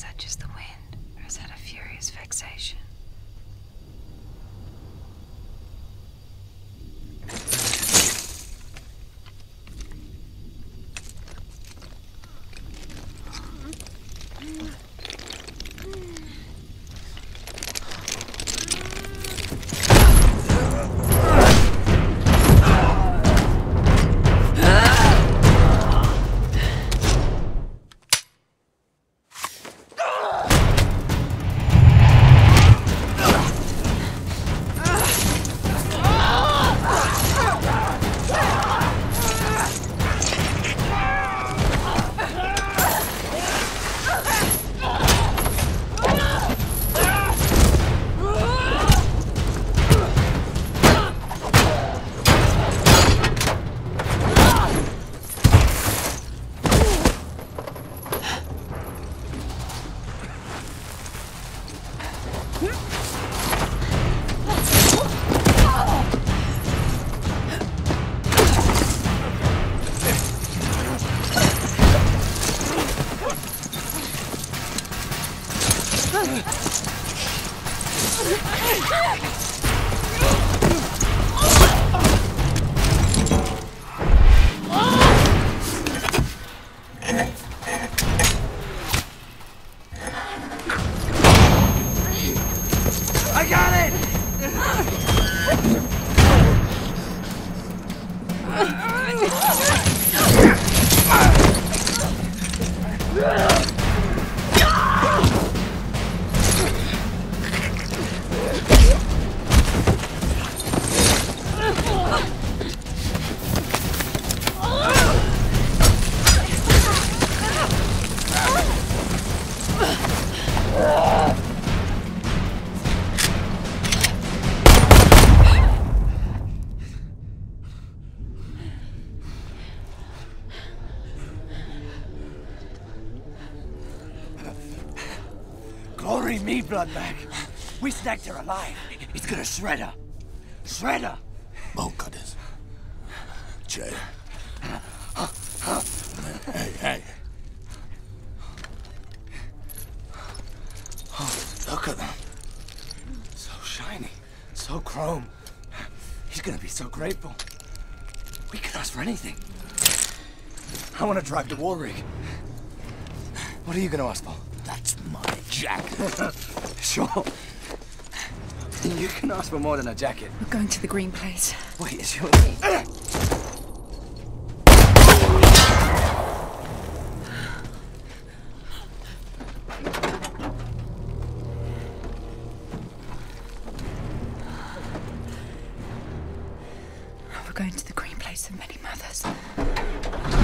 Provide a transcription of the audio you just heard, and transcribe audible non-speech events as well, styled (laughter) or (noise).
such as the あっ! Glory me, Bloodbag. We snagged her alive. He's gonna shred her. Shred her. Oh, Bone cutters. Jay. Hey, hey. Oh, look at them. So shiny. So chrome. He's gonna be so grateful. We can ask for anything. I want to drive to war rig. What are you gonna ask for? That's my jacket. (laughs) Sure. You can ask for more than a jacket. We're going to the green place. Wait, is your... We're going to the green place of many mothers.